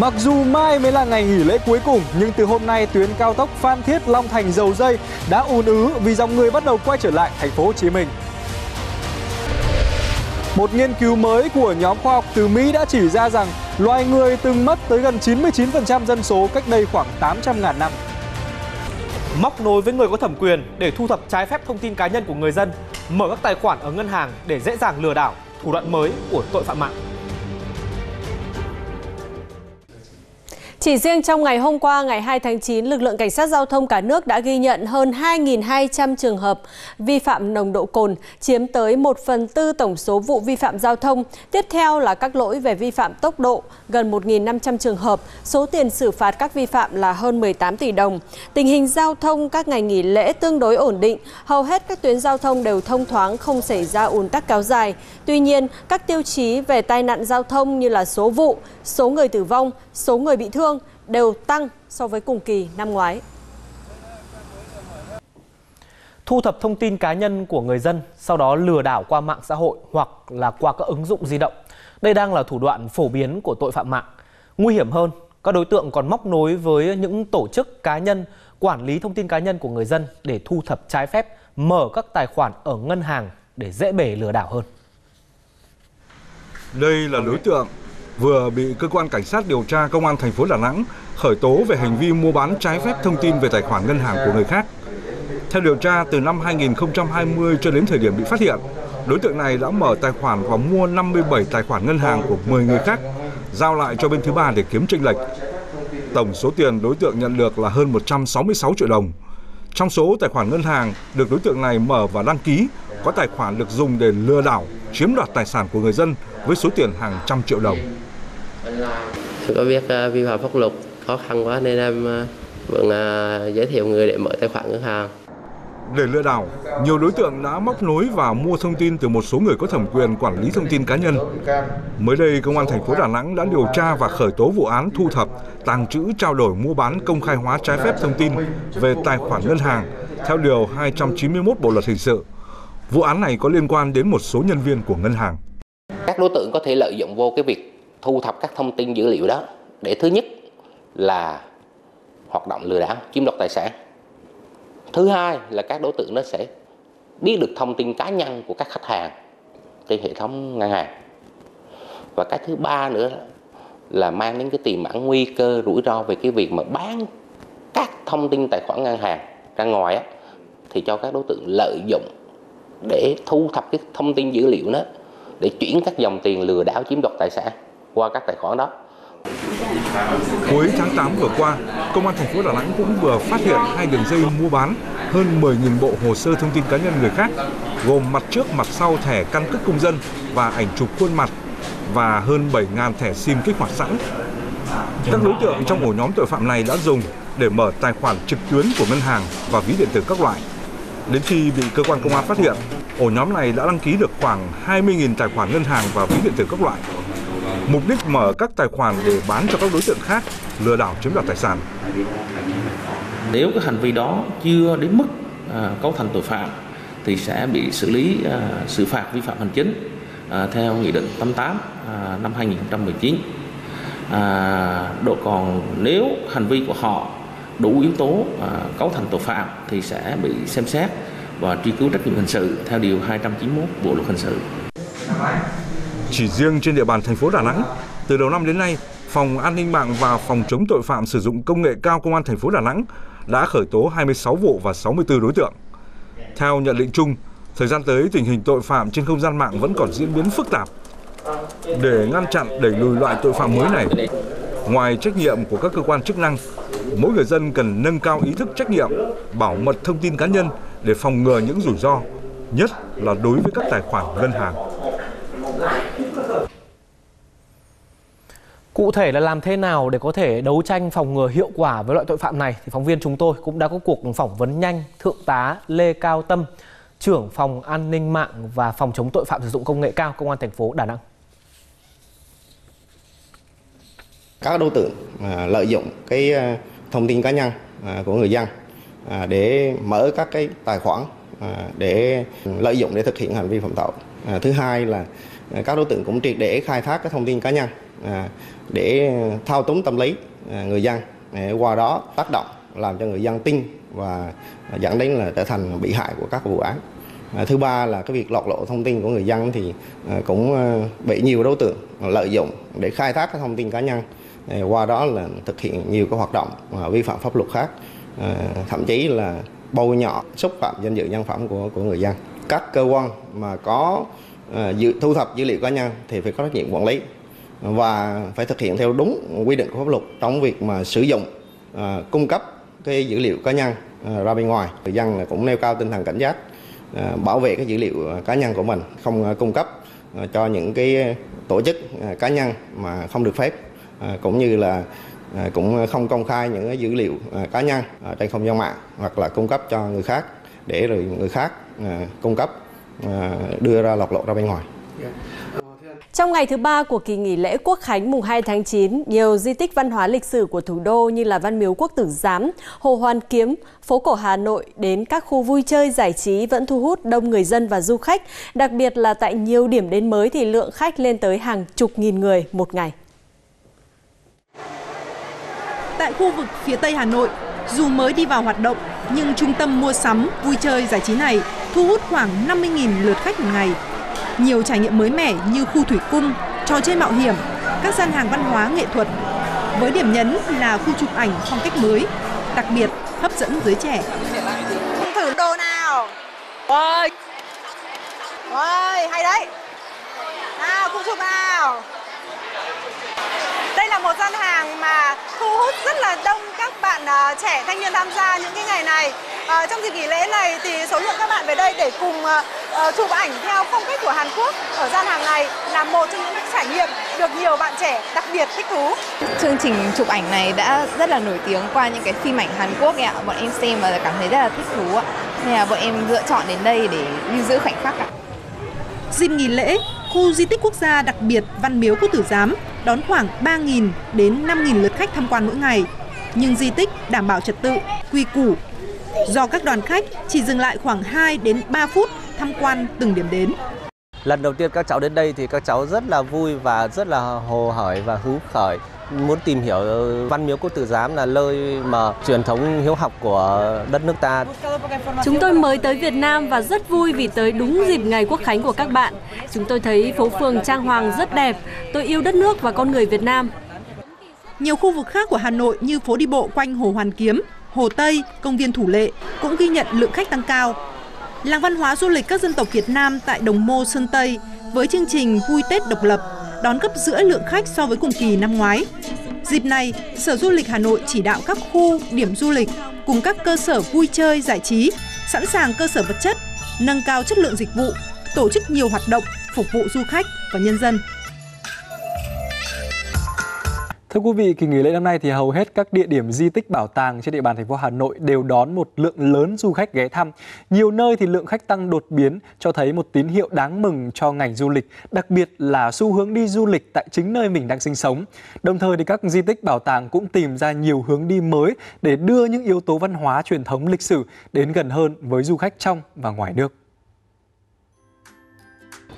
Mặc dù mai mới là ngày nghỉ lễ cuối cùng, nhưng từ hôm nay tuyến cao tốc Phan Thiết Long Thành Dầu Dây đã ùn ứ vì dòng người bắt đầu quay trở lại thành phố Hồ Chí Minh. Một nghiên cứu mới của nhóm khoa học từ Mỹ đã chỉ ra rằng loài người từng mất tới gần 99% dân số cách đây khoảng 800.000 năm. Móc nối với người có thẩm quyền để thu thập trái phép thông tin cá nhân của người dân, mở các tài khoản ở ngân hàng để dễ dàng lừa đảo, thủ đoạn mới của tội phạm mạng. Chỉ riêng trong ngày hôm qua, ngày 2 tháng 9, lực lượng cảnh sát giao thông cả nước đã ghi nhận hơn 2.200 trường hợp vi phạm nồng độ cồn, chiếm tới 1 phần tư tổng số vụ vi phạm giao thông. Tiếp theo là các lỗi về vi phạm tốc độ, gần 1.500 trường hợp, số tiền xử phạt các vi phạm là hơn 18 tỷ đồng. Tình hình giao thông các ngày nghỉ lễ tương đối ổn định, hầu hết các tuyến giao thông đều thông thoáng, không xảy ra ùn tắc kéo dài. Tuy nhiên, các tiêu chí về tai nạn giao thông như là số vụ, số người tử vong, số người bị thương đều tăng so với cùng kỳ năm ngoái. Thu thập thông tin cá nhân của người dân, sau đó lừa đảo qua mạng xã hội hoặc là qua các ứng dụng di động. Đây đang là thủ đoạn phổ biến của tội phạm mạng. Nguy hiểm hơn, các đối tượng còn móc nối với những tổ chức cá nhân quản lý thông tin cá nhân của người dân để thu thập trái phép, mở các tài khoản ở ngân hàng để dễ bể lừa đảo hơn. Đây là đối tượng vừa bị cơ quan cảnh sát điều tra công an thành phố Đà Nẵng khởi tố về hành vi mua bán trái phép thông tin về tài khoản ngân hàng của người khác. Theo điều tra, từ năm 2020 cho đến thời điểm bị phát hiện, đối tượng này đã mở tài khoản và mua 57 tài khoản ngân hàng của 10 người khác, giao lại cho bên thứ ba để kiếm tranh lệch. Tổng số tiền đối tượng nhận được là hơn 166 triệu đồng. Trong số tài khoản ngân hàng được đối tượng này mở và đăng ký, có tài khoản được dùng để lừa đảo, chiếm đoạt tài sản của người dân với số tiền hàng trăm triệu đồng. Tôi có biết uh, vi phạm pháp luật khó khăn quá nên em uh, vẫn uh, giới thiệu người để mở tài khoản ngân hàng. Để lừa đảo, nhiều đối tượng đã móc nối và mua thông tin từ một số người có thẩm quyền quản lý thông tin cá nhân. Mới đây, Công an thành phố Đà Nẵng đã điều tra và khởi tố vụ án thu thập, tàng trữ, trao đổi, mua bán, công khai hóa trái phép thông tin về tài khoản ngân hàng theo Điều 291 Bộ Luật Hình sự. Vụ án này có liên quan đến một số nhân viên của ngân hàng. Các đối tượng có thể lợi dụng vô cái việc thu thập các thông tin dữ liệu đó để thứ nhất là hoạt động lừa đảo chiếm đoạt tài sản. Thứ hai là các đối tượng nó sẽ biết được thông tin cá nhân của các khách hàng trên hệ thống ngân hàng. Và cái thứ ba nữa là mang đến cái tiềm ẩn nguy cơ rủi ro về cái việc mà bán các thông tin tài khoản ngân hàng ra ngoài á, thì cho các đối tượng lợi dụng để thu thập cái thông tin dữ liệu đó để chuyển các dòng tiền lừa đảo chiếm đoạt tài sản qua các tài khoản đó. Cuối tháng 8 vừa qua, Công an thành phố Đà Nẵng cũng vừa phát hiện hai đường dây mua bán hơn 10.000 bộ hồ sơ thông tin cá nhân người khác, gồm mặt trước mặt sau thẻ căn cước công dân và ảnh chụp khuôn mặt và hơn 7.000 thẻ SIM kích hoạt sẵn. Các đối tượng trong ổ nhóm tội phạm này đã dùng để mở tài khoản trực tuyến của ngân hàng và ví điện tử các loại. Đến khi bị cơ quan công an phát hiện, ổ nhóm này đã đăng ký được khoảng 20.000 tài khoản ngân hàng và ví điện tử các loại. Mục đích mở các tài khoản để bán cho các đối tượng khác, lừa đảo chiếm đoạt tài sản. Nếu cái hành vi đó chưa đến mức à, cấu thành tội phạm thì sẽ bị xử lý à, xử phạt vi phạm hành chính à, theo nghị định 88 à, năm 2019. À, độ còn nếu hành vi của họ đủ yếu tố à, cấu thành tội phạm thì sẽ bị xem xét và truy cứu trách nhiệm hình sự theo điều 291 Bộ luật hình sự. Chỉ riêng trên địa bàn thành phố Đà Nẵng, từ đầu năm đến nay, Phòng An ninh mạng và Phòng chống tội phạm sử dụng công nghệ cao Công an thành phố Đà Nẵng đã khởi tố 26 vụ và 64 đối tượng. Theo nhận định chung, thời gian tới tình hình tội phạm trên không gian mạng vẫn còn diễn biến phức tạp. Để ngăn chặn đẩy lùi loại tội phạm mới này, ngoài trách nhiệm của các cơ quan chức năng, mỗi người dân cần nâng cao ý thức trách nhiệm, bảo mật thông tin cá nhân để phòng ngừa những rủi ro, nhất là đối với các tài khoản ngân hàng. Cụ thể là làm thế nào để có thể đấu tranh phòng ngừa hiệu quả với loại tội phạm này thì phóng viên chúng tôi cũng đã có cuộc phỏng vấn nhanh Thượng tá Lê Cao Tâm, trưởng phòng an ninh mạng và phòng chống tội phạm sử dụng công nghệ cao công an thành phố Đà Nẵng. Các đối tượng à, lợi dụng cái à, thông tin cá nhân à, của người dân để mở các cái tài khoản để lợi dụng để thực hiện hành vi phạm tội. Thứ hai là các đối tượng cũng triệt để khai thác các thông tin cá nhân À, để thao túng tâm lý à, người dân qua đó tác động làm cho người dân tin và dẫn đến là trở thành bị hại của các vụ án. À, thứ ba là cái việc lọt lộ thông tin của người dân thì cũng bị nhiều đối tượng lợi dụng để khai thác các thông tin cá nhân qua đó là thực hiện nhiều cái hoạt động vi phạm pháp luật khác, thậm chí là bôi nhọ, xúc phạm danh dự nhân phẩm của của người dân. Các cơ quan mà có dự, thu thập dữ liệu cá nhân thì phải có trách nhiệm quản lý và phải thực hiện theo đúng quy định của pháp luật trong việc mà sử dụng à, cung cấp cái dữ liệu cá nhân à, ra bên ngoài người dân cũng nêu cao tinh thần cảnh giác à, bảo vệ cái dữ liệu cá nhân của mình, không cung cấp cho những cái tổ chức cá nhân mà không được phép cũng như là cũng không công khai những dữ liệu cá nhân trên không gian mạng hoặc là cung cấp cho người khác để rồi người khác cung cấp đưa ra lọt lộ ra bên ngoài. Dạ. Trong ngày thứ ba của kỳ nghỉ lễ Quốc khánh mùng 2 tháng 9, nhiều di tích văn hóa lịch sử của thủ đô như là Văn miếu Quốc tử Giám, Hồ Hoàn Kiếm, phố cổ Hà Nội đến các khu vui chơi giải trí vẫn thu hút đông người dân và du khách. Đặc biệt là tại nhiều điểm đến mới thì lượng khách lên tới hàng chục nghìn người một ngày. Tại khu vực phía Tây Hà Nội, dù mới đi vào hoạt động, nhưng trung tâm mua sắm, vui chơi giải trí này thu hút khoảng 50.000 lượt khách một ngày. Nhiều trải nghiệm mới mẻ như khu thủy cung, trò chơi mạo hiểm, các gian hàng văn hóa nghệ thuật. Với điểm nhấn là khu chụp ảnh phong cách mới, đặc biệt hấp dẫn giới trẻ. Thử đồ nào. Ôi. Ôi, hay đấy. Nào, khu chụp nào. Đây là một gian hàng mà thu hút rất là đông các bạn uh, trẻ thanh niên tham gia những cái ngày này. Uh, trong dịp nghỉ lễ này thì số lượng các bạn về đây để cùng uh, chụp ảnh theo phong cách của Hàn Quốc ở gian hàng này là một trong những trải nghiệm được nhiều bạn trẻ đặc biệt thích thú. Chương trình chụp ảnh này đã rất là nổi tiếng qua những cái phim ảnh Hàn Quốc ạ. Bọn em xem và cảm thấy rất là thích thú ạ. Nên là bọn em lựa chọn đến đây để lưu giữ khoảnh khắc ạ. Dịp nghỉ lễ, khu di tích quốc gia đặc biệt Văn Miếu Quốc Tử Giám đón khoảng 3.000 đến 5.000 lượt khách tham quan mỗi ngày. Nhưng di tích đảm bảo trật tự, quy củ. Do các đoàn khách chỉ dừng lại khoảng 2 đến 3 phút tham quan từng điểm đến. Lần đầu tiên các cháu đến đây thì các cháu rất là vui và rất là hồ hởi và hứng khởi muốn tìm hiểu Văn Miếu Quốc Tử Giám là nơi mà truyền thống hiếu học của đất nước ta. Chúng tôi mới tới Việt Nam và rất vui vì tới đúng dịp ngày Quốc khánh của các bạn. Chúng tôi thấy phố phường trang hoàng rất đẹp. Tôi yêu đất nước và con người Việt Nam. Nhiều khu vực khác của Hà Nội như phố đi bộ quanh Hồ Hoàn Kiếm, Hồ Tây, công viên Thủ Lệ cũng ghi nhận lượng khách tăng cao. Làng văn hóa du lịch các dân tộc Việt Nam tại Đồng Mô Sơn Tây với chương trình Vui Tết độc lập đón gấp rưỡi lượng khách so với cùng kỳ năm ngoái. Dịp này, Sở Du lịch Hà Nội chỉ đạo các khu, điểm du lịch cùng các cơ sở vui chơi, giải trí sẵn sàng cơ sở vật chất, nâng cao chất lượng dịch vụ, tổ chức nhiều hoạt động phục vụ du khách và nhân dân. Thưa quý vị, kỳ nghỉ lễ năm nay thì hầu hết các địa điểm di tích bảo tàng trên địa bàn thành phố Hà Nội đều đón một lượng lớn du khách ghé thăm. Nhiều nơi thì lượng khách tăng đột biến cho thấy một tín hiệu đáng mừng cho ngành du lịch, đặc biệt là xu hướng đi du lịch tại chính nơi mình đang sinh sống. Đồng thời thì các di tích bảo tàng cũng tìm ra nhiều hướng đi mới để đưa những yếu tố văn hóa truyền thống lịch sử đến gần hơn với du khách trong và ngoài nước.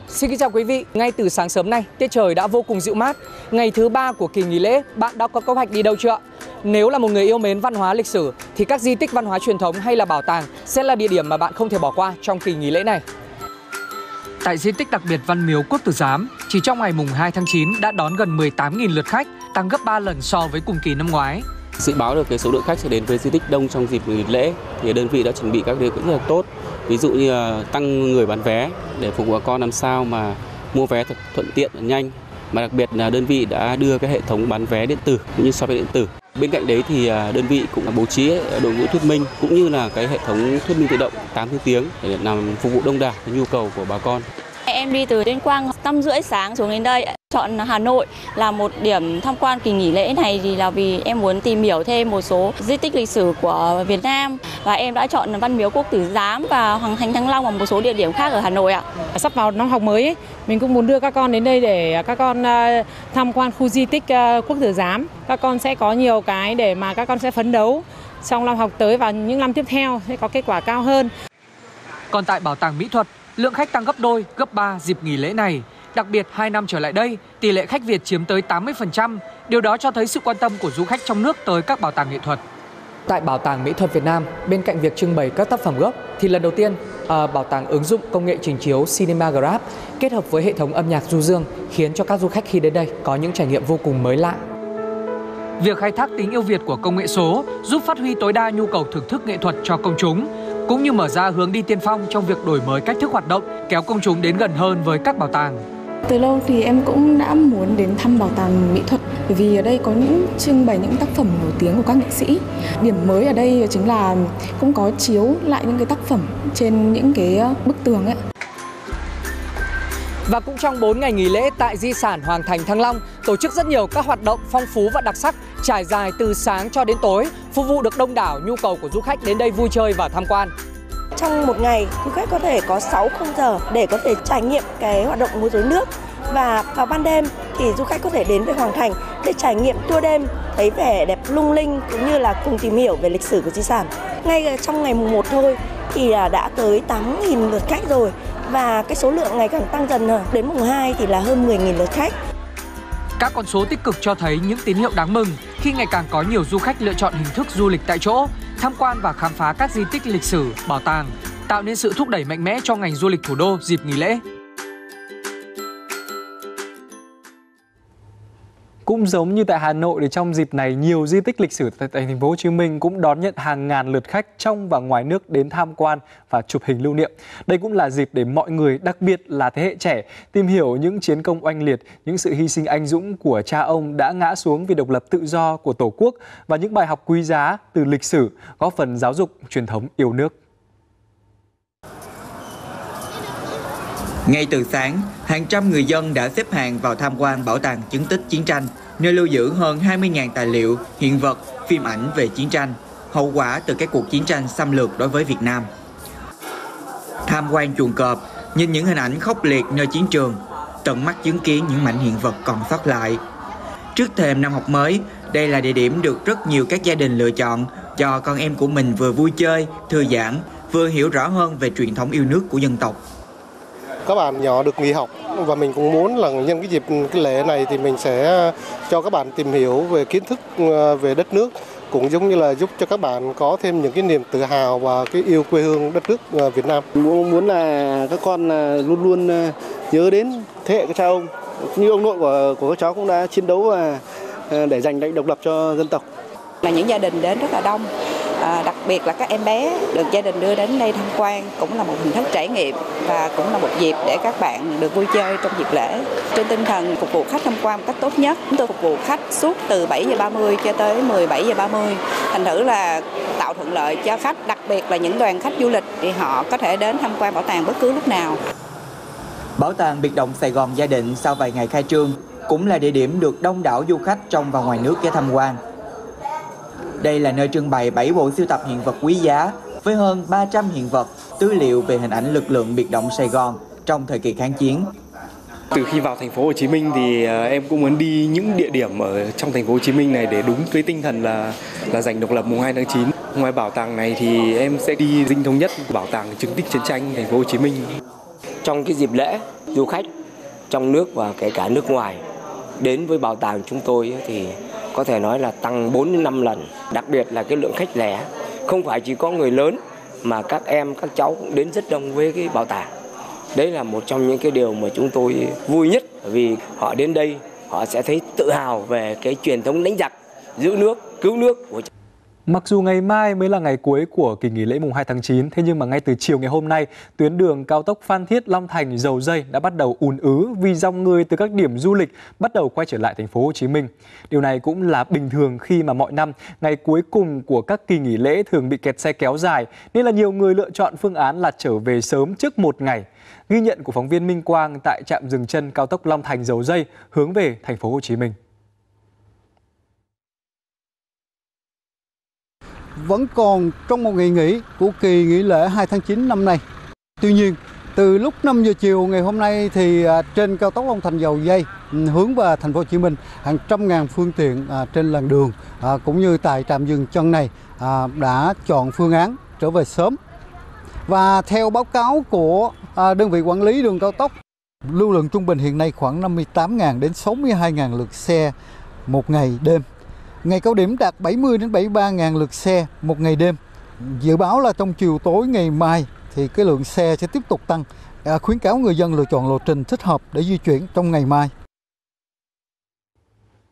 Xin kính chào quý vị, ngay từ sáng sớm nay, tiết trời đã vô cùng dịu mát. Ngày thứ ba của kỳ nghỉ lễ, bạn đã có kế hoạch đi đâu chưa? Nếu là một người yêu mến văn hóa lịch sử, thì các di tích văn hóa truyền thống hay là bảo tàng sẽ là địa điểm mà bạn không thể bỏ qua trong kỳ nghỉ lễ này. Tại di tích đặc biệt Văn Miếu Quốc Tử Giám, chỉ trong ngày mùng 2 tháng 9 đã đón gần 18.000 lượt khách, tăng gấp 3 lần so với cùng kỳ năm ngoái. Dự báo được cái số lượng khách sẽ đến với di tích đông trong dịp nghỉ lễ thì đơn vị đã chuẩn bị các điều kiện rất là tốt ví dụ như là tăng người bán vé để phục vụ bà con làm sao mà mua vé thật thuận tiện và nhanh. Mà đặc biệt là đơn vị đã đưa cái hệ thống bán vé điện tử cũng như so với điện tử. Bên cạnh đấy thì à, đơn vị cũng bố trí đội ngũ thuyết minh cũng như là cái hệ thống thuyết minh tự động 8 thứ tiếng để làm phục vụ đông đảo nhu cầu của bà con. Em đi từ Tuyên Quang 5 rưỡi sáng xuống đến đây chọn Hà Nội là một điểm tham quan kỳ nghỉ lễ này thì là vì em muốn tìm hiểu thêm một số di tích lịch sử của Việt Nam và em đã chọn Văn Miếu Quốc Tử Giám và Hoàng Thành Thăng Long và một số địa điểm khác ở Hà Nội ạ. Sắp vào năm học mới ấy, mình cũng muốn đưa các con đến đây để các con tham quan khu di tích Quốc Tử Giám. Các con sẽ có nhiều cái để mà các con sẽ phấn đấu trong năm học tới và những năm tiếp theo sẽ có kết quả cao hơn. Còn tại Bảo tàng Mỹ thuật, lượng khách tăng gấp đôi, gấp 3 dịp nghỉ lễ này Đặc biệt, 2 năm trở lại đây, tỷ lệ khách Việt chiếm tới 80%. Điều đó cho thấy sự quan tâm của du khách trong nước tới các bảo tàng nghệ thuật. Tại Bảo tàng Mỹ thuật Việt Nam, bên cạnh việc trưng bày các tác phẩm gốc, thì lần đầu tiên à, bảo tàng ứng dụng công nghệ trình chiếu Cinema Graph kết hợp với hệ thống âm nhạc du dương khiến cho các du khách khi đến đây có những trải nghiệm vô cùng mới lạ. Việc khai thác tính yêu Việt của công nghệ số giúp phát huy tối đa nhu cầu thưởng thức nghệ thuật cho công chúng, cũng như mở ra hướng đi tiên phong trong việc đổi mới cách thức hoạt động, kéo công chúng đến gần hơn với các bảo tàng. Từ lâu thì em cũng đã muốn đến thăm bảo tàng mỹ thuật bởi vì ở đây có những trưng bày những tác phẩm nổi tiếng của các nghệ sĩ. Điểm mới ở đây chính là cũng có chiếu lại những cái tác phẩm trên những cái bức tường ấy. Và cũng trong 4 ngày nghỉ lễ tại di sản Hoàng Thành Thăng Long tổ chức rất nhiều các hoạt động phong phú và đặc sắc trải dài từ sáng cho đến tối, phục vụ được đông đảo nhu cầu của du khách đến đây vui chơi và tham quan. Trong một ngày, du khách có thể có 6 khung giờ để có thể trải nghiệm cái hoạt động múa rối nước và vào ban đêm thì du khách có thể đến với Hoàng Thành để trải nghiệm tour đêm thấy vẻ đẹp lung linh cũng như là cùng tìm hiểu về lịch sử của di sản. Ngay trong ngày mùng 1 thôi thì à, đã tới 8.000 lượt khách rồi và cái số lượng ngày càng tăng dần đến mùng 2 thì là hơn 10.000 lượt khách. Các con số tích cực cho thấy những tín hiệu đáng mừng khi ngày càng có nhiều du khách lựa chọn hình thức du lịch tại chỗ, tham quan và khám phá các di tích lịch sử, bảo tàng, tạo nên sự thúc đẩy mạnh mẽ cho ngành du lịch thủ đô dịp nghỉ lễ. Cũng giống như tại Hà Nội thì trong dịp này nhiều di tích lịch sử tại thành phố Hồ Chí Minh cũng đón nhận hàng ngàn lượt khách trong và ngoài nước đến tham quan và chụp hình lưu niệm. Đây cũng là dịp để mọi người, đặc biệt là thế hệ trẻ, tìm hiểu những chiến công oanh liệt, những sự hy sinh anh dũng của cha ông đã ngã xuống vì độc lập tự do của Tổ quốc và những bài học quý giá từ lịch sử góp phần giáo dục truyền thống yêu nước. Ngay từ sáng, hàng trăm người dân đã xếp hàng vào tham quan bảo tàng chứng tích chiến tranh, nơi lưu giữ hơn 20.000 tài liệu, hiện vật, phim ảnh về chiến tranh, hậu quả từ các cuộc chiến tranh xâm lược đối với Việt Nam. Tham quan chuồng cọp, nhìn những hình ảnh khốc liệt nơi chiến trường, tận mắt chứng kiến những mảnh hiện vật còn sót lại. Trước thềm năm học mới, đây là địa điểm được rất nhiều các gia đình lựa chọn cho con em của mình vừa vui chơi, thư giãn, vừa hiểu rõ hơn về truyền thống yêu nước của dân tộc các bạn nhỏ được nghỉ học và mình cũng muốn là nhân cái dịp cái lễ này thì mình sẽ cho các bạn tìm hiểu về kiến thức ờ, về đất nước cũng giống như là giúp cho các bạn có thêm những cái niềm tự hào và cái yêu quê hương đất nước ờ, Việt Nam. Muốn muốn là các con luôn luôn ờ, nhớ đến thế hệ các cha ông như ông nội của của các cháu cũng đã chiến đấu và để giành lại độc lập cho dân tộc. Là những gia đình đến rất là đông À, đặc biệt là các em bé được gia đình đưa đến đây tham quan cũng là một hình thức trải nghiệm và cũng là một dịp để các bạn được vui chơi trong dịp lễ. Trên tinh thần phục vụ khách tham quan một cách tốt nhất, chúng tôi phục vụ khách suốt từ 7 giờ 30 cho tới 17 giờ 30. Thành thử là tạo thuận lợi cho khách, đặc biệt là những đoàn khách du lịch thì họ có thể đến tham quan bảo tàng bất cứ lúc nào. Bảo tàng biệt động Sài Gòn Gia Định sau vài ngày khai trương cũng là địa điểm được đông đảo du khách trong và ngoài nước ghé tham quan. Đây là nơi trưng bày 7 bộ sưu tập hiện vật quý giá với hơn 300 hiện vật, tư liệu về hình ảnh lực lượng biệt động Sài Gòn trong thời kỳ kháng chiến. Từ khi vào thành phố Hồ Chí Minh thì à, em cũng muốn đi những địa điểm ở trong thành phố Hồ Chí Minh này để đúng cái tinh thần là là giành độc lập mùng 2 tháng 9. Ngoài bảo tàng này thì em sẽ đi Dinh Thống Nhất, bảo tàng chứng tích chiến tranh thành phố Hồ Chí Minh. Trong cái dịp lễ, du khách trong nước và kể cả nước ngoài đến với bảo tàng chúng tôi thì có thể nói là tăng 4 đến 5 lần. Đặc biệt là cái lượng khách lẻ, không phải chỉ có người lớn mà các em, các cháu cũng đến rất đông với cái bảo tàng. Đấy là một trong những cái điều mà chúng tôi vui nhất vì họ đến đây họ sẽ thấy tự hào về cái truyền thống đánh giặc, giữ nước, cứu nước của Mặc dù ngày mai mới là ngày cuối của kỳ nghỉ lễ mùng 2 tháng 9, thế nhưng mà ngay từ chiều ngày hôm nay, tuyến đường cao tốc Phan Thiết Long Thành Dầu Dây đã bắt đầu ùn ứ vì dòng người từ các điểm du lịch bắt đầu quay trở lại thành phố Hồ Chí Minh. Điều này cũng là bình thường khi mà mọi năm ngày cuối cùng của các kỳ nghỉ lễ thường bị kẹt xe kéo dài, nên là nhiều người lựa chọn phương án là trở về sớm trước một ngày. Ghi nhận của phóng viên Minh Quang tại trạm dừng chân cao tốc Long Thành Dầu Dây hướng về thành phố Hồ Chí Minh. Vẫn còn trong một ngày nghỉ của kỳ nghỉ lễ 2 tháng 9 năm nay. Tuy nhiên, từ lúc 5 giờ chiều ngày hôm nay thì à, trên cao tốc Long Thành Dầu Dây ừ, hướng vào thành phố Hồ Chí Minh hàng trăm ngàn phương tiện à, trên làn đường à, cũng như tại trạm dừng chân này đã chọn phương án trở về sớm. Và theo báo cáo của đơn vị quản lý đường cao tốc Lưu lượng trung bình hiện nay khoảng 58.000 đến 62.000 lượt xe một ngày đêm. Ngày cao điểm đạt 70 đến 73 ngàn lượt xe một ngày đêm. Dự báo là trong chiều tối ngày mai thì cái lượng xe sẽ tiếp tục tăng. À, khuyến cáo người dân lựa chọn lộ trình thích hợp để di chuyển trong ngày mai.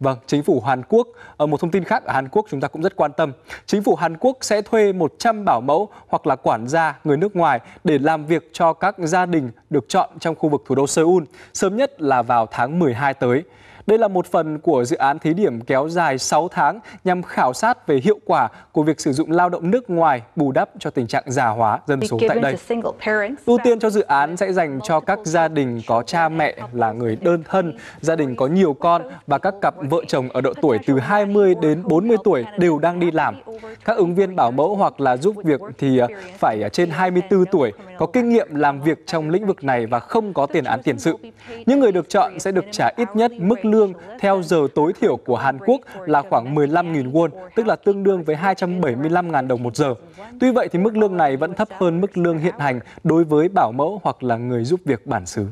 Vâng, chính phủ Hàn Quốc, ở một thông tin khác ở Hàn Quốc chúng ta cũng rất quan tâm. Chính phủ Hàn Quốc sẽ thuê 100 bảo mẫu hoặc là quản gia người nước ngoài để làm việc cho các gia đình được chọn trong khu vực thủ đô Seoul, sớm nhất là vào tháng 12 tới. Đây là một phần của dự án thí điểm kéo dài 6 tháng nhằm khảo sát về hiệu quả của việc sử dụng lao động nước ngoài bù đắp cho tình trạng già hóa dân số tại đây. Ưu tiên cho dự án sẽ dành cho các gia đình có cha mẹ là người đơn thân, gia đình có nhiều con và các cặp vợ chồng ở độ tuổi từ 20 đến 40 tuổi đều đang đi làm. Các ứng viên bảo mẫu hoặc là giúp việc thì à, phải trên 24 tuổi, có kinh nghiệm làm việc trong lĩnh vực này và không có tiền án tiền sự. Những người được chọn sẽ được trả ít nhất mức lương theo giờ tối thiểu của Hàn Quốc là khoảng 15.000 won, tức là tương đương với 275.000 đồng một giờ. Tuy vậy thì mức lương này vẫn thấp hơn mức lương hiện hành đối với bảo mẫu hoặc là người giúp việc bản xứ.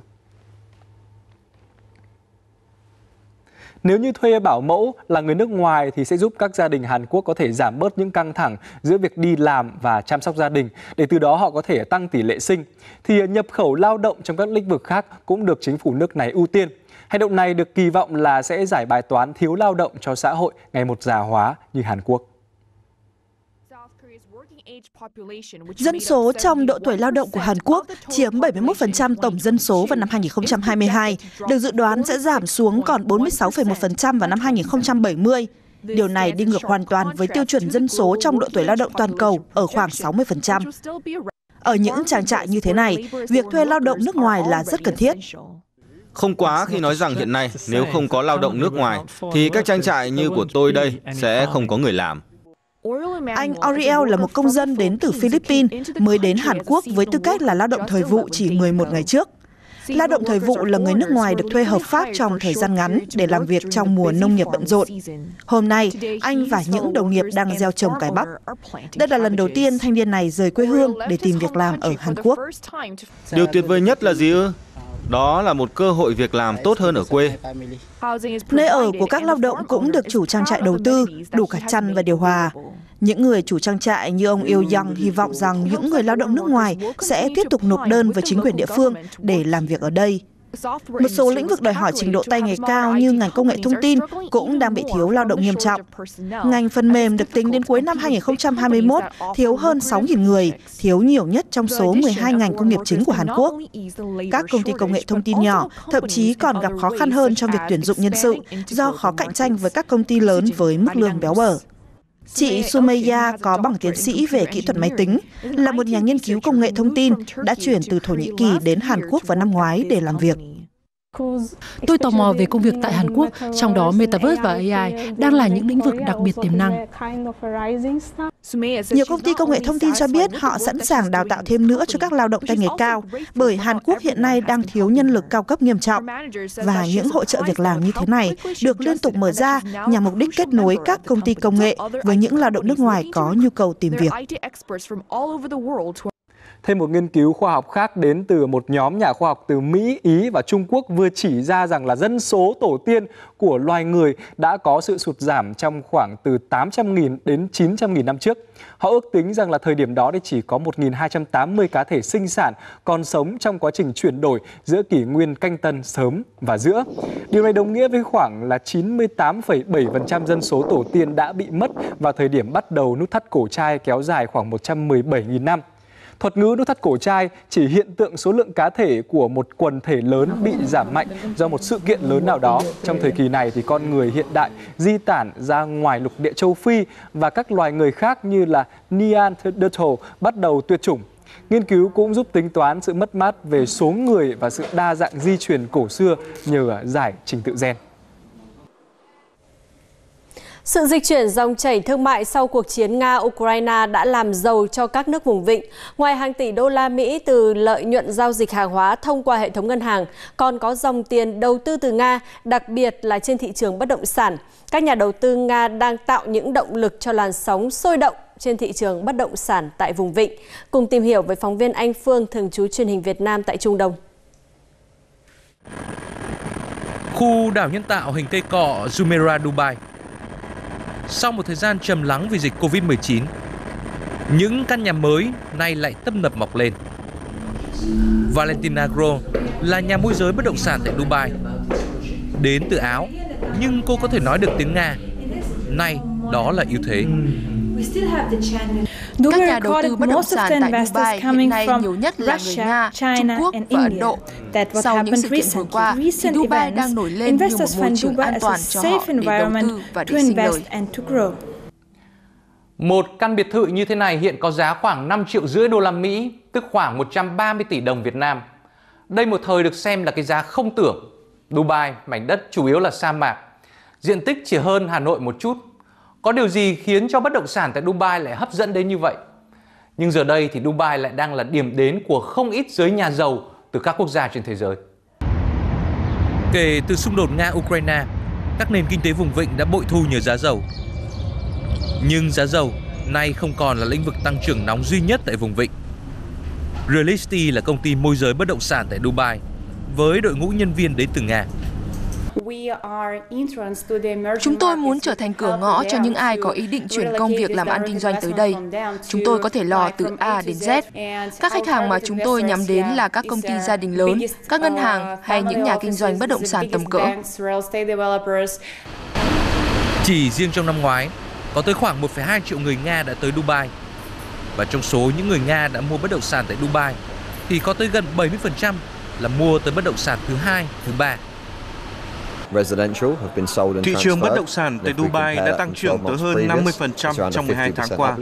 Nếu như thuê bảo mẫu là người nước ngoài thì sẽ giúp các gia đình Hàn Quốc có thể giảm bớt những căng thẳng giữa việc đi làm và chăm sóc gia đình để từ đó họ có thể tăng tỷ lệ sinh. Thì nhập khẩu lao động trong các lĩnh vực khác cũng được chính phủ nước này ưu tiên. Hành động này được kỳ vọng là sẽ giải bài toán thiếu lao động cho xã hội ngày một già hóa như Hàn Quốc. Dân số trong độ tuổi lao động của Hàn Quốc chiếm 71% tổng dân số vào năm 2022, được dự đoán sẽ giảm xuống còn 46,1% vào năm 2070. Điều này đi ngược hoàn toàn với tiêu chuẩn dân số trong độ tuổi lao động toàn cầu ở khoảng 60%. Ở những trang trại như thế này, việc thuê lao động nước ngoài là rất cần thiết. Không quá khi nói rằng hiện nay nếu không có lao động nước ngoài thì các trang trại như của tôi đây sẽ không có người làm. Anh Oriel là một công dân đến từ Philippines mới đến Hàn Quốc với tư cách là lao động thời vụ chỉ 11 ngày trước. Lao động thời vụ là người nước ngoài được thuê hợp pháp trong thời gian ngắn để làm việc trong mùa nông nghiệp bận rộn. Hôm nay, anh và những đồng nghiệp đang gieo trồng cải bắp. Đây là lần đầu tiên thanh niên này rời quê hương để tìm việc làm ở Hàn Quốc. Điều tuyệt vời nhất là gì ư? Đó là một cơ hội việc làm tốt hơn ở quê. Nơi ở của các lao động cũng được chủ trang trại đầu tư, đủ cả chăn và điều hòa. Những người chủ trang trại như ông Yêu Young hy vọng rằng những người lao động nước ngoài sẽ tiếp tục nộp đơn với chính quyền địa phương để làm việc ở đây. Một số lĩnh vực đòi hỏi trình độ tay nghề cao như ngành công nghệ thông tin cũng đang bị thiếu lao động nghiêm trọng. Ngành phần mềm được tính đến cuối năm 2021 thiếu hơn 6.000 người, thiếu nhiều nhất trong số 12 ngành công nghiệp chính của Hàn Quốc. Các công ty công nghệ thông tin nhỏ thậm chí còn gặp khó khăn hơn trong việc tuyển dụng nhân sự do khó cạnh tranh với các công ty lớn với mức lương béo bở. Chị Sumeya có bằng tiến sĩ về kỹ thuật máy tính, là một nhà nghiên cứu công nghệ thông tin, đã chuyển từ Thổ Nhĩ Kỳ đến Hàn Quốc vào năm ngoái để làm việc. Tôi tò mò về công việc tại Hàn Quốc, trong đó Metaverse và AI đang là những lĩnh vực đặc biệt tiềm năng. Nhiều công ty công nghệ thông tin cho biết họ sẵn sàng đào tạo thêm nữa cho các lao động tay nghề cao, bởi Hàn Quốc hiện nay đang thiếu nhân lực cao cấp nghiêm trọng. Và những hỗ trợ việc làm như thế này được liên tục mở ra nhằm mục đích kết nối các công ty công nghệ với những lao động nước ngoài có nhu cầu tìm việc. Thêm một nghiên cứu khoa học khác đến từ một nhóm nhà khoa học từ Mỹ, Ý và Trung Quốc vừa chỉ ra rằng là dân số tổ tiên của loài người đã có sự sụt giảm trong khoảng từ 800.000 đến 900.000 năm trước. Họ ước tính rằng là thời điểm đó thì chỉ có 1.280 cá thể sinh sản còn sống trong quá trình chuyển đổi giữa kỷ nguyên canh tân sớm và giữa. Điều này đồng nghĩa với khoảng là 98,7% dân số tổ tiên đã bị mất vào thời điểm bắt đầu nút thắt cổ trai kéo dài khoảng 117.000 năm. Thuật ngữ nút thắt cổ trai chỉ hiện tượng số lượng cá thể của một quần thể lớn bị giảm mạnh do một sự kiện lớn nào đó. Trong thời kỳ này thì con người hiện đại di tản ra ngoài lục địa châu Phi và các loài người khác như là Neanderthal bắt đầu tuyệt chủng. Nghiên cứu cũng giúp tính toán sự mất mát về số người và sự đa dạng di truyền cổ xưa nhờ giải trình tự gen. Sự dịch chuyển dòng chảy thương mại sau cuộc chiến Nga-Ukraine đã làm giàu cho các nước vùng vịnh. Ngoài hàng tỷ đô la Mỹ từ lợi nhuận giao dịch hàng hóa thông qua hệ thống ngân hàng, còn có dòng tiền đầu tư từ Nga, đặc biệt là trên thị trường bất động sản. Các nhà đầu tư Nga đang tạo những động lực cho làn sóng sôi động trên thị trường bất động sản tại vùng vịnh. Cùng tìm hiểu với phóng viên Anh Phương, thường trú truyền hình Việt Nam tại Trung Đông. Khu đảo nhân tạo hình cây cọ Jumeirah Dubai sau một thời gian trầm lắng vì dịch Covid-19, những căn nhà mới nay lại tấp nập mọc lên. Valentina Gro là nhà môi giới bất động sản tại Dubai. Đến từ Áo, nhưng cô có thể nói được tiếng Nga. Nay, đó là ưu thế. Các nhà đầu tư bất động sản tại Dubai hiện nay nhiều nhất là người Nga, Trung Quốc và Ấn Độ. Sau những sự kiện vừa qua, thì Dubai đang nổi lên như một môi trường an toàn cho họ để đầu tư và để sinh lời. Một căn biệt thự như thế này hiện có giá khoảng 5 triệu rưỡi đô la Mỹ, tức khoảng 130 tỷ đồng Việt Nam. Đây một thời được xem là cái giá không tưởng. Dubai, mảnh đất chủ yếu là sa mạc. Diện tích chỉ hơn Hà Nội một chút. Có điều gì khiến cho bất động sản tại Dubai lại hấp dẫn đến như vậy? Nhưng giờ đây thì Dubai lại đang là điểm đến của không ít giới nhà giàu từ các quốc gia trên thế giới. Kể từ xung đột Nga-Ukraine, các nền kinh tế vùng vịnh đã bội thu nhờ giá dầu. Nhưng giá dầu nay không còn là lĩnh vực tăng trưởng nóng duy nhất tại vùng vịnh. Realisti là công ty môi giới bất động sản tại Dubai với đội ngũ nhân viên đến từ Nga. Chúng tôi muốn trở thành cửa ngõ cho những ai có ý định chuyển công việc làm ăn kinh doanh tới đây. Chúng tôi có thể lo từ A đến Z. Các khách hàng mà chúng tôi nhắm đến là các công ty gia đình lớn, các ngân hàng hay những nhà kinh doanh bất động sản tầm cỡ. Chỉ riêng trong năm ngoái, có tới khoảng 1,2 triệu người Nga đã tới Dubai. Và trong số những người Nga đã mua bất động sản tại Dubai thì có tới gần 70% là mua tới bất động sản thứ hai, thứ ba. Thị trường bất động sản tại Dubai đã tăng trưởng tới hơn 50% trong 12 tháng qua.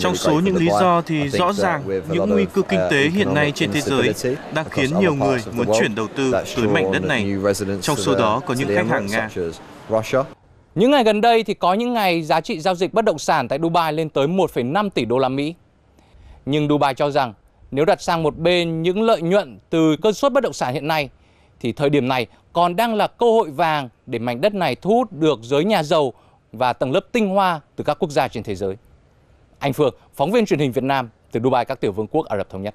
Trong số những lý do thì rõ ràng những nguy cơ kinh tế hiện nay trên thế giới đang khiến nhiều người muốn chuyển đầu tư tới mảnh đất này. Trong số đó có những khách hàng Nga. Những ngày gần đây thì có những ngày giá trị giao dịch bất động sản tại Dubai lên tới 1,5 tỷ đô la Mỹ. Nhưng Dubai cho rằng nếu đặt sang một bên những lợi nhuận từ cơn sốt bất động sản hiện nay thì thời điểm này còn đang là cơ hội vàng để mảnh đất này thu hút được giới nhà giàu và tầng lớp tinh hoa từ các quốc gia trên thế giới. Anh Phương, phóng viên truyền hình Việt Nam từ Dubai các tiểu vương quốc Ả Rập Thống Nhất.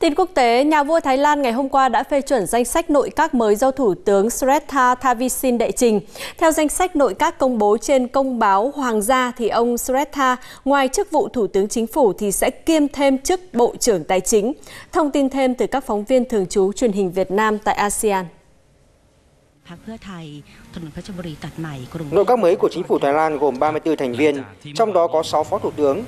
Tin quốc tế, nhà vua Thái Lan ngày hôm qua đã phê chuẩn danh sách nội các mới do Thủ tướng Srettha Thavisin đệ trình. Theo danh sách nội các công bố trên công báo Hoàng gia thì ông Srettha ngoài chức vụ Thủ tướng Chính phủ thì sẽ kiêm thêm chức Bộ trưởng Tài chính. Thông tin thêm từ các phóng viên thường trú truyền hình Việt Nam tại ASEAN. Nội các mới của chính phủ Thái Lan gồm 34 thành viên, trong đó có 6 phó thủ tướng.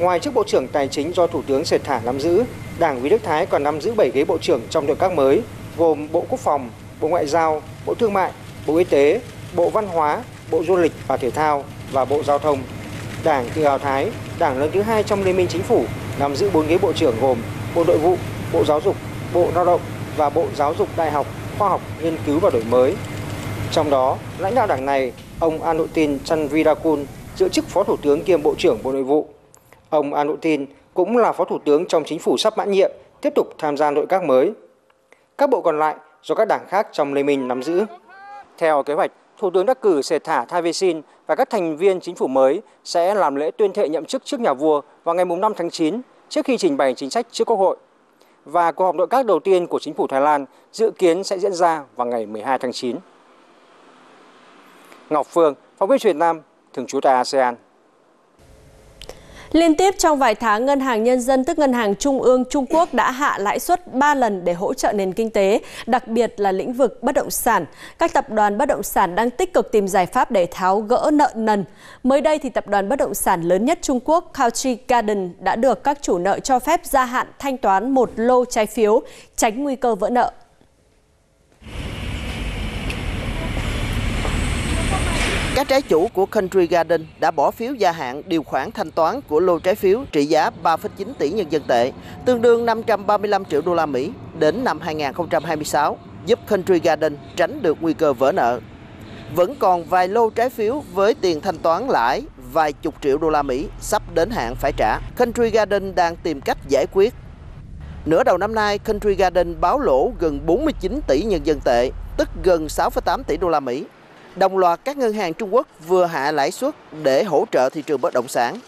Ngoài chức Bộ trưởng Tài chính do Thủ tướng Sệt Thả nắm giữ, Đảng Quý Đức Thái còn nắm giữ 7 ghế bộ trưởng trong nội các mới, gồm Bộ Quốc phòng, Bộ Ngoại giao, Bộ Thương mại, Bộ Y tế, Bộ Văn hóa, Bộ Du lịch và Thể thao và Bộ Giao thông. Đảng Tự hào Thái, đảng lớn thứ hai trong Liên minh Chính phủ, nắm giữ 4 ghế bộ trưởng gồm Bộ Nội vụ, Bộ Giáo dục, Bộ Lao động và Bộ Giáo dục Đại học, Khoa học, Nghiên cứu và Đổi mới. Trong đó, lãnh đạo đảng này, ông Anutin Chanvirakul giữ chức Phó Thủ tướng kiêm Bộ trưởng Bộ Nội vụ. Ông Anutin cũng là Phó Thủ tướng trong chính phủ sắp mãn nhiệm, tiếp tục tham gia nội các mới. Các bộ còn lại do các đảng khác trong Liên minh nắm giữ. Theo kế hoạch, Thủ tướng đắc cử sẽ Thả Thavisin và các thành viên chính phủ mới sẽ làm lễ tuyên thệ nhậm chức trước nhà vua vào ngày 5 tháng 9 trước khi trình bày chính sách trước Quốc hội. Và cuộc họp nội các đầu tiên của chính phủ Thái Lan dự kiến sẽ diễn ra vào ngày 12 tháng 9. Ngọc Phương, phóng viên Việt Nam, thường trú tại ASEAN. Liên tiếp trong vài tháng, Ngân hàng Nhân dân tức Ngân hàng Trung ương Trung Quốc đã hạ lãi suất 3 lần để hỗ trợ nền kinh tế, đặc biệt là lĩnh vực bất động sản. Các tập đoàn bất động sản đang tích cực tìm giải pháp để tháo gỡ nợ nần. Mới đây thì tập đoàn bất động sản lớn nhất Trung Quốc Country Garden đã được các chủ nợ cho phép gia hạn thanh toán một lô trái phiếu, tránh nguy cơ vỡ nợ. Các trái chủ của Country Garden đã bỏ phiếu gia hạn điều khoản thanh toán của lô trái phiếu trị giá 3,9 tỷ nhân dân tệ, tương đương 535 triệu đô la Mỹ đến năm 2026, giúp Country Garden tránh được nguy cơ vỡ nợ. Vẫn còn vài lô trái phiếu với tiền thanh toán lãi vài chục triệu đô la Mỹ sắp đến hạn phải trả. Country Garden đang tìm cách giải quyết. Nửa đầu năm nay, Country Garden báo lỗ gần 49 tỷ nhân dân tệ, tức gần 6,8 tỷ đô la Mỹ Đồng loạt các ngân hàng Trung Quốc vừa hạ lãi suất để hỗ trợ thị trường bất động sản.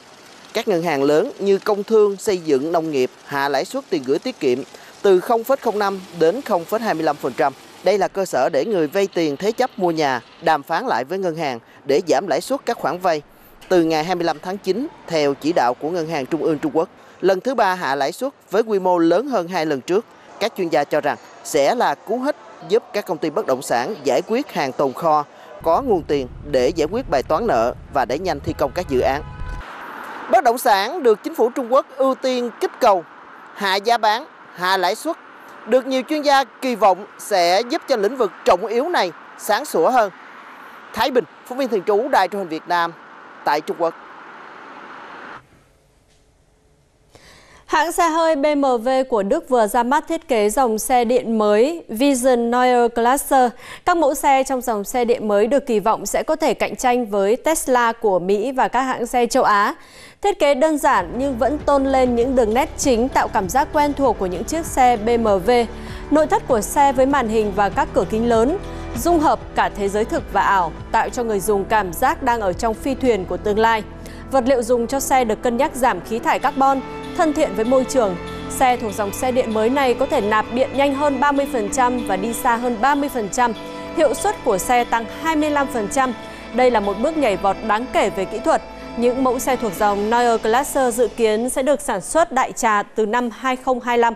Các ngân hàng lớn như Công Thương, Xây dựng, Nông nghiệp hạ lãi suất tiền gửi tiết kiệm từ 0,05 đến 0,25%. Đây là cơ sở để người vay tiền thế chấp mua nhà đàm phán lại với ngân hàng để giảm lãi suất các khoản vay. Từ ngày 25 tháng 9, theo chỉ đạo của Ngân hàng Trung ương Trung Quốc, lần thứ ba hạ lãi suất với quy mô lớn hơn hai lần trước. Các chuyên gia cho rằng sẽ là cú hích giúp các công ty bất động sản giải quyết hàng tồn kho, có nguồn tiền để giải quyết bài toán nợ và đẩy nhanh thi công các dự án. Bất động sản được chính phủ Trung Quốc ưu tiên kích cầu, hạ giá bán, hạ lãi suất, được nhiều chuyên gia kỳ vọng sẽ giúp cho lĩnh vực trọng yếu này sáng sủa hơn. Thái Bình, phóng viên thường trú Đài truyền hình Việt Nam tại Trung Quốc. Hãng xe hơi BMW của Đức vừa ra mắt thiết kế dòng xe điện mới Vision Neue Klasse. Các mẫu xe trong dòng xe điện mới được kỳ vọng sẽ có thể cạnh tranh với Tesla của Mỹ và các hãng xe châu Á. Thiết kế đơn giản nhưng vẫn tôn lên những đường nét chính tạo cảm giác quen thuộc của những chiếc xe BMW. Nội thất của xe với màn hình và các cửa kính lớn, dung hợp cả thế giới thực và ảo, tạo cho người dùng cảm giác đang ở trong phi thuyền của tương lai. Vật liệu dùng cho xe được cân nhắc giảm khí thải carbon, thân thiện với môi trường. Xe thuộc dòng xe điện mới này có thể nạp điện nhanh hơn 30% và đi xa hơn 30%. Hiệu suất của xe tăng 25%. Đây là một bước nhảy vọt đáng kể về kỹ thuật. Những mẫu xe thuộc dòng Neue Klasse dự kiến sẽ được sản xuất đại trà từ năm 2025.